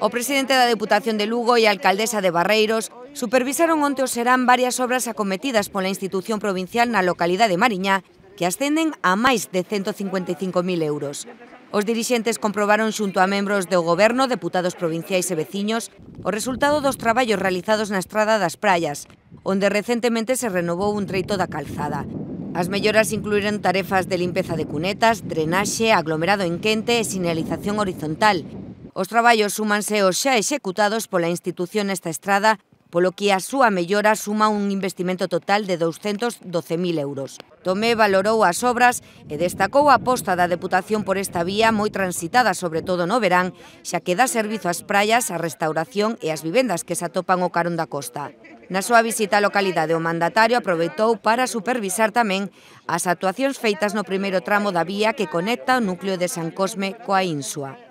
O presidente da Deputación de Lugo e a alcaldesa de Barreiros supervisaron onte o serán varias obras acometidas pola institución provincial na localidade de Mariñá que ascenden a máis de 155.000 euros. Os dirixentes comprobaron xunto a membros do goberno, deputados provinciais e veciños o resultado dos traballos realizados na Estrada das Praias, onde recentemente se renovou un treito da calzada. As melloras incluíron tarefas de limpeza de cunetas, drenaxe, aglomerado en quente e sinalización horizontal, Os traballos súmanse os xa executados pola institución nesta estrada, polo que a súa mellora suma un investimento total de 212.000 euros. Tomé valorou as obras e destacou a aposta da Deputación por esta vía moi transitada, sobre todo no verán, xa que dá servizo ás praias, a restauración e as vivendas que se atopan o carón da costa. Na súa visita á localidade, o mandatario aproveitou para supervisar tamén as actuacións feitas no primeiro tramo da vía que conecta o núcleo de San Cosme coa Insua.